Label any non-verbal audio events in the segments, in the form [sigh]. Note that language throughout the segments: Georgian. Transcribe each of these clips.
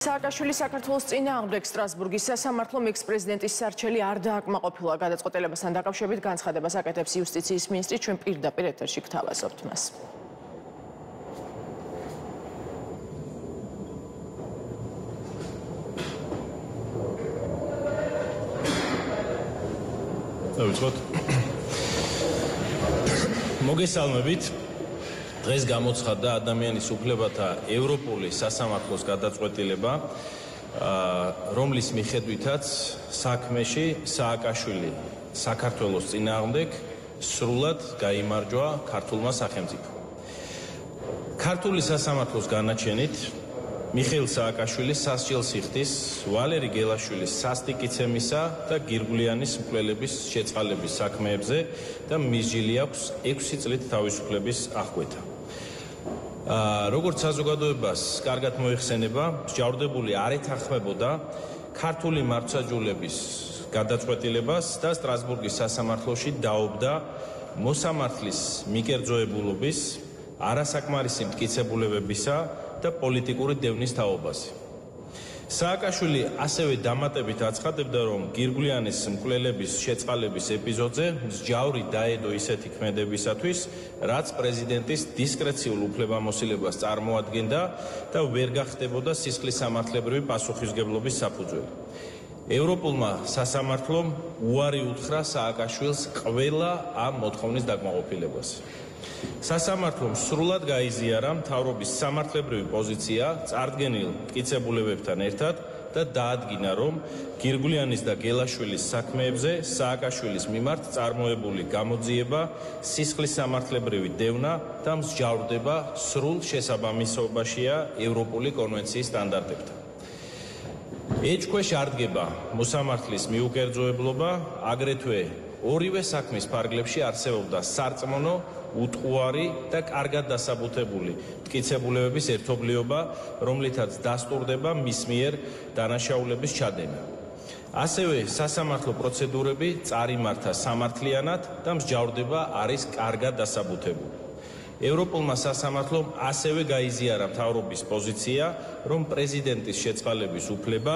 სააკაშვილი საქართველოს წინააღმდეგ სტრასბურგის სასამართლომ ექს-პრეზიდენტის სარჩელი არ დააკმაყოფილა. გადაწყვეტილებასთან დაკავშირებით განცხადებას აკეთებს იუსტიციის მინისტრი ჩვენ პირდაპირ ეთერში გთავაზობთ მას. დავიწყოთ. [coughs] მოგესალმებით დღეს გამოცხადდა ადამიანის უფლებათა ევროპული სასამართლოს გადაწყვეტილება, რომლის მიხედვითაც საქმეში სააკაშვილი საქართველოს წინააღმდეგ სრულად გამოიმარჯვა ქართულმა სახელმწიფომ. ქართული სასამართლოს განაჩენით მიხეილ სააკაშვილის სასჯელ სიხდის, ვალერი გელაშვილის სასტიკიცემისა და გირგულიანის მკვლელების შეწყალების საქმეებზე და მიზილი აქვს 6 წლით თავისუფლების აღკვეთა. როგორც საზოგადოებას კარგად მოიხსენება, ჯავრდებული არ ეთანხმებოდა ქართული მართლმსაჯულების გადაწყვეტილებას და სტრასბურგის სასამართლოში დაობდა მოსამართლის მიკერძოებულობის არასაკმარისი მტკიცებულებებისა და პოლიტიკური დევნის თაობაზე. სააკაშვილი ასევე დამატებით აცხადებდა, რომ გირგლიანის მკვლელების შეწყალების ეპიზოდზე მსჯავრი დაედო ისეთი ქმედებისათვის, რაც პრეზიდენტის დისკრეციულ უფლებამოსილებას წარმოადგენდა და ვერ გახდებოდა სისხლის სამართლებრივი პასუხისგებლობის საფუძველი. ევროპულმა სასამართლომ უარი უთხრა სააკაშვილს ყველა ამ მოთხოვნის დაკმაყოფილებას. სასამართლომ სრულად გაიზიარა მთავრობის სამართლებრივი პოზიცია წარდგენილ მტკიცებულებებთან ერთად და დაადგინა, რომ გირგულიანის და გელაშვილის საქმეებზე სააკაშვილის მიმართ წარმოებული გამოძიება სისხლის სამართლებრივი დევნა და მსჯავრდება სრულ შესაბამისობაშია ევროპული კონვენციის სტანდარტებთან. ეჭქვეშ არ დგება მოსამართლის მიუკერძოებლობა, აგრეთვე ორივე საქმის ფარგლებში არსებობდა სარწმუნო უტყუარი და კარგად დასაბუთებული მტკიცებულებების ერთობლიობა, რომლითაც დასტურდება მის მიერ დანაშაულების ჩადენა. ასევე სასამართლო პროცედურები წარიმართა სამართლიანად და მსჯავრდება არის კარგად დასაბუთებული. ევროპულმა სასამართლომ ასევე გაიზიარა მთავრობის პოზიცია, რომ პრეზიდენტის შეწყალების უფლება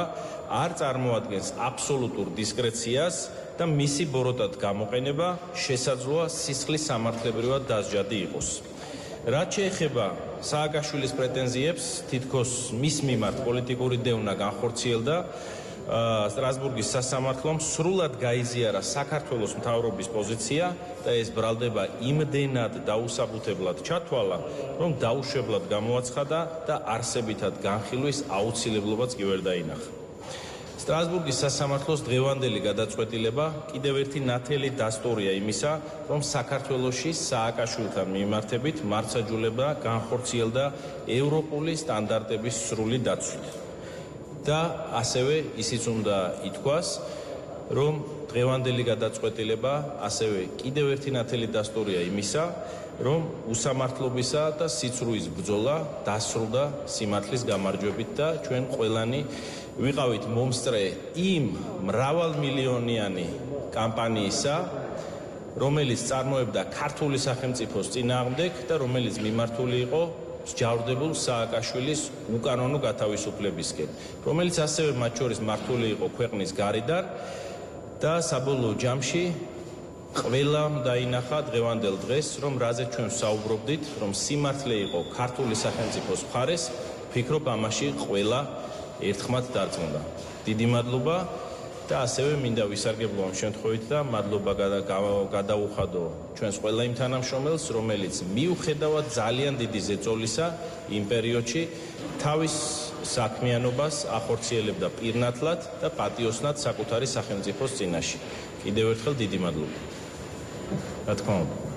არ წარმოადგენს აბსოლუტურ დისკრეციას და მისი ბოროტად გამოყენება შესაძლოა სისხლის სამართლებრივად დასჯადი იყოს. რაც შეეხება სააკაშვილის პრეტენზიებს, თითქოს მის მიმართ პოლიტიკური დევნა განხორციელდა სტრასბურგის სასამართლომ სრულად გაიზიარა საქართველოს მთავრობის პოზიცია და ეს ბრალდება იმდენად დაუსაბუთებლად ჩათვალა, რომ დაუშვებლად გამოაცხადა და არსებითად განხილვის აუცილებლობაც კი ვერ დაინახა. სტრასბურგის სასამართლოს დღევანდელი გადაწყვეტილება კიდევ ერთი ნათელი დასტურია იმისა, რომ საქართველოსი სააკაშვილთან მიმართებით მართლმსაჯულება განხორციელდა ევროპული სტანდარტების სრული დაცვით. და ასევე ისიც უნდა ითქვას, რომ დღევანდელი გადაწყვეტილება ასევე კიდევ ერთი ნათელი დასტურია იმისა, რომ უსამართლობისა და სიცრუის ბრძოლა დასრულდა სიმართლის გამარჯვებით და ჩვენ ყველანი ვიყავით მომსწრე იმ მრავალმილიონიანი კამპანიისა, რომელიც წარმოებდა ქართული სახელმწიფოს წინააღმდეგ და რომელიც მიმართული იყო მსჯავრდებულ სააკაშვილის უკანონო გათავისუფლებისკენ, რომელიც ასევე მათ შორის მართული იყო ქვეყნის გარედან და საბოლოო ჯამში ყველამ დაინახა დღევანდელ დღეს, რომ რაზე ჩვენ საუბრობდით, რომ სიმართლე იყო ქართული სახელმწიფოს მხარეს, ფიქრობ ამაში ყველა ერთხმად დარწმუნდა. დიდი მადლობა და ასევე მინდა ვისარგებლო ამ შემთხვევით და მადლობა გადაუხადო ჩვენს ყველა იმ თანამშრომელს, რომელიც მიუხედავად ძალიან დიდი ზეწოლისა იმ პერიოდში თავის საქმიანობას ახორციელებდა პირნათლად და პატიოსნად საკუთარი სახელმწიფოს წინაშე. კიდევ ერთხელ დიდი მადლობა. რა თქმა უნდა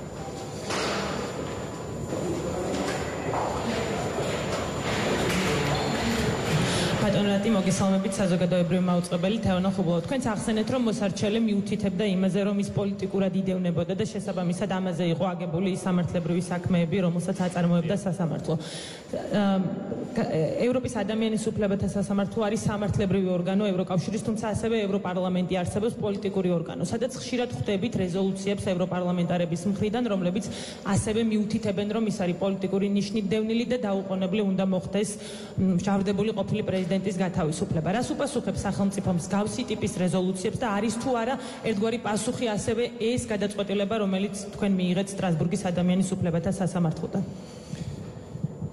კანდიდატი მოგესალმებით საზოგადოებრივი მაუწყებელი თეონო ხუბლო. თქვენც ახსენეთ, რომ მოსარჩელი მიუთითებდა იმაზე, რომ ის პოლიტიკურად იდევნებოდა და შესაბამისად ამაზე იყო აგებული სამართლებრივი საქმეები, რომელსაც აწარმოებდა სასამართლო. ევროპის ადამიანის უფლებათა სასამართლო არის სამართლებრივი ორგანო ევროკავშირის, თუმცა ასევე ევროპარლამენტი არსებობს პოლიტიკური ორგანო, სადაც ხშირად ხვდებით რეზოლუციებს ევროპარლამენტარების მხრიდან, რომლებიც ასევე მიუთითებენ, რომ ის არის პოლიტიკური ნიშნით დევნილი და დაუყოვნებლივ უნდა მოხდეს მშავდებული ყოფილი პრეზიდენტის გათავისუფლება. რას უპასუხებს სახელმწიფო მსგავსი ტიპის რეზოლუციებს და არის თუ არა ერთგვარი პასუხი ასევე ეს გადაწყვეტილება, რომელიც თქვენ მიიღეთ სტრასბურგის ადამიანის უფლებათა სასამართლოდან?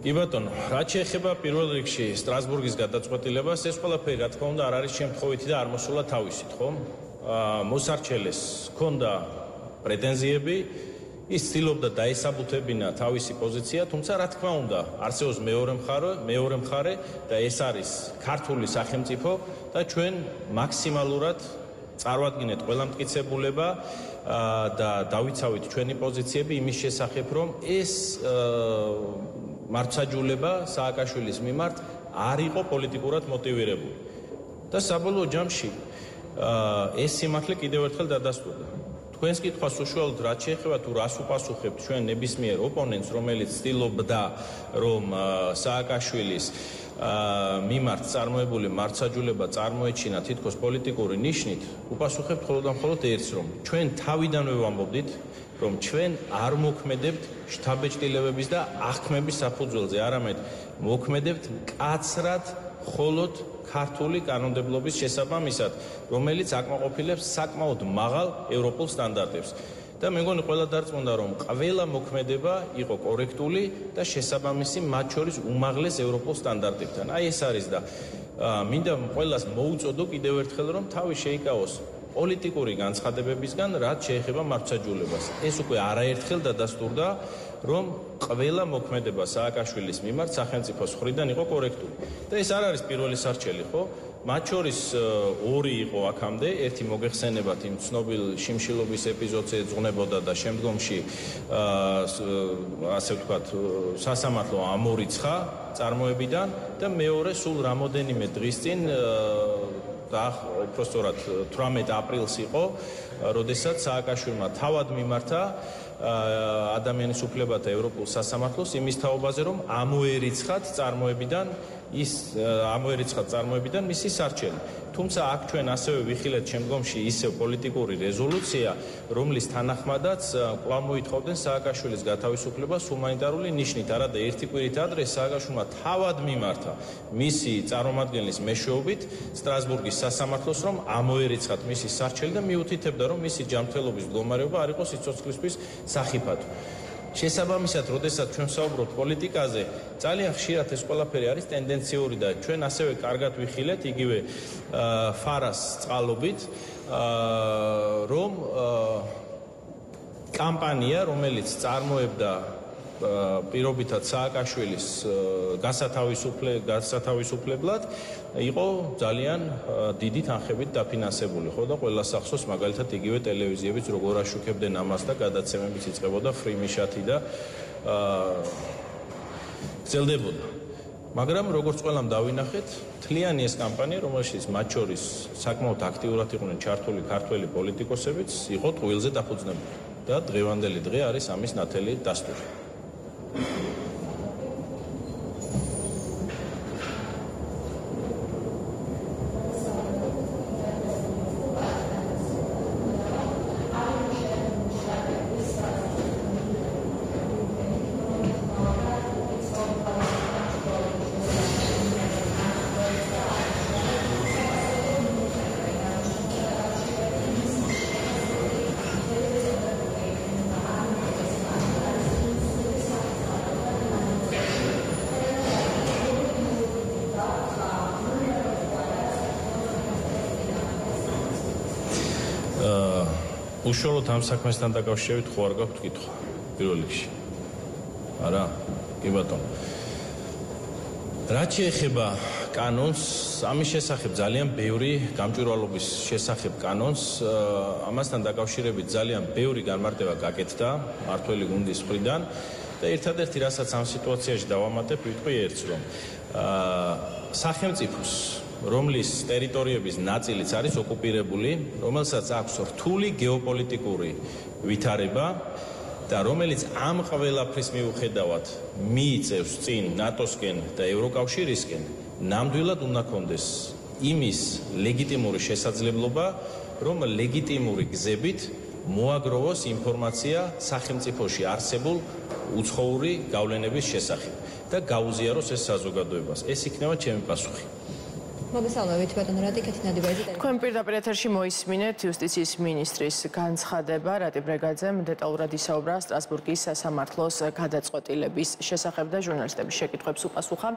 კი ბატონო, რაც შეეხება პირველ რიგში სტრასბურგის გადაწყვეტილებას, ეს ყველაფერი რა თქმა უნდა არ არის შემთხვევითი და არ მოსულა თავისით, ხო? აა მოსარჩელეს ქონდა პრეტენზიები ის ცდილობდა დაესაბუთებინა თავისი პოზიცია, თუმცა რა თქმა უნდა, არსებობს მეორე მხარე, მეორე მხარე და ეს არის ქართული სახელმწიფო და ჩვენ მაქსიმალურად წარვადგინეთ ყველა მტკიცებულება და დავიცავით ჩვენი პოზიციები იმის შესახებ, რომ ეს მარცხაჯულება სააკაშვილის მიმართ არ იყო პოლიტიკურად მოტივირებული. და საბოლოო ჯამში ეს სიმართლე კიდევ ერთხელ დადასტურდა. თქვენს კითხვას უშუალოდ რაც შეეხება თუ რას უპასუხებთ ჩვენ ნებისმიერ ოპონენტს რომელიც ცდილობდა რომ სააკაშვილის მიმართ წარმოებული მარცხაჯულება წარმოეჩინა თითქოს პოლიტიკური ნიშნით უპასუხებთ მხოლოდ და მხოლოდ ერთს რომ ჩვენ თავიდანვე ვამბობდით რომ ჩვენ არ მოქმედებთ შთაბეჭდილებების და აღქმების საფუძველზე არამედ მოქმედებთ კაცრად მხოლოდ ქართული კანონმდებლობის შესაბამისად, რომელიც აკმაყოფილებს საკმაოდ მაღალ ევროპულ სტანდარტებს. და მე მგონი ყველა დარწმუნდა რომ ყველა მოქმედება იყო კორექტული და შესაბამისი მათ შორის უმაღლეს ევროპულ სტანდარტებთან. აი ეს არის და მინდა ყველას მოუწოდო კიდევ ერთხელ რომ თავი შეიკავოს პოლიტიკური განცხადებებისგან რაც შეეხება მარცხაჯულებას. ეს უკვე არაერთხელ დადასტურდა რომ ყველა მოქმედება სააკაშვილის მიმართ სახელმწიფოს ხრიდან იყო კორექტული. და ეს არ არის პირველი სარჩელი, ხო? მათ შორის ორი იყო აქამდე, ერთი მოგეხსენებათ იმ ცნობილ შიმშილობის ეპიზოდზე ეძღვნებოდა და შემდგომში ასე ვთქვათ, სასამართლო ამორიცხა წარმოებიდან და მეორე სულ რამოდენიმე დღის წინ და უბრალოდ 18 აპრილს იყო, როდესაც სააკაშვილმა თავად მიმართა ადამიანის უფლებათა ევროპულ სასამართლოს იმის თაობაზე რომ ამოერიცხათ წარმოებიდან ის ამოერიცხათ წარმოებიდან მისი სარჩელი. თუმცა აქ ჩვენ ასევე ვიხილეთ შემდგომში ისევ პოლიტიკური რეზოლუცია, რომლის თანახმადაც კვლავ მოითხოვდნენ სააკაშვილის გათავისუფლებას ჰუმანიტარული ნიშნით, არადა ერთი კვირით ადრე სააკაშვილმა თავად მიმართა მისი წარმომადგენლის მეშვეობით სტრასბურგის სასამართლოს, რომ ამოერიცხათ მისი სარჩელი და მიუთითებდა, რომ მისი ჯანმრთელობის მდგომარეობა არ იყო სიცოცხლისთვის სახიფათო. შესაბამისად, როდესაც ჩვენ საუბრობთ პოლიტიკაზე, ძალიან ხშირად ეს ყველაფერი არის ტენდენციური და ჩვენ ასევე კარგად ვიხილეთ იგივე ფარას წყალობით, რომ კამპანია, რომელიც წარმოებდა პირობითად სააკაშვილის გასათავისუფლე გასათავისუფლებლად იყო ძალიან დიდი თანხებით დაფინანსებული ხო და ყველა სახსოს მაგალითად იგივე ტელევიზიებიც როგორ აშუქებდნენ ამას და გადაცემებიც იწყებოდა ფრიმიშათი და გრძელდებოდა. მაგრამ როგორც ყველამ დავინახეთ თლიანი ეს კამპანია რომელშიც მათ შორის საკმაოდ აქტიურად იყვნენ ჩართული ქართველი პოლიტიკოსებიც იყო ტყუილზე დაფუძნებული და დღევანდელი დღე არის ამის ნათელი დასტური უშუალოდ ამ საქმესთან დაკავშირებით ხო არ გაქვთ კითხვა პირველ რიგში? არა კი ბატონო. რაც შეეხება კანონს ამის შესახებ ძალიან ბევრი გამჭვირვალობის შესახებ კანონს ამასთან დაკავშირებით ძალიან ბევრი განმარტება გაკეთდა მართველი გუნდის მხრიდან და ერთადერთი რასაც ამ სიტუაციაში დავამატებ ვიტყვი ერთს რომ სახელმწიფოს რომლის ტერიტორიების ნაწილიც არის ოკუპირებული, რომელსაც აქვს რთული გეოპოლიტიკური ვითარება და რომელიც ამ ყველაფრის მიუხედავად მიიწევს წინ ნატოსკენ და ევროკავშირისკენ, ნამდვილად უნდა კონდეს იმის ლეგიტიმური შესაძლებლობა, რომ ლეგიტიმური გზებით მოაგროვოს ინფორმაცია სახელმწიფოში არსებულ უცხოური გავლენების შესახებ და გაუზიაროს ეს საზოგადოებას. ეს იქნება ჩემი პასუხი. მოგესალმებით ბატონ რადიკეთი ნადიბაიძე თქვენ პირდაპირ ეთერში მოისმინეთ იუსტიციის ministris განცხადება რატი ბრეგაძემ დეტალურად ისაუბრა სტრასბურგის სასამართლოს გადაწყვეტილების შესახებ და ჟურნალისტების შეკითხვებს უპასუხა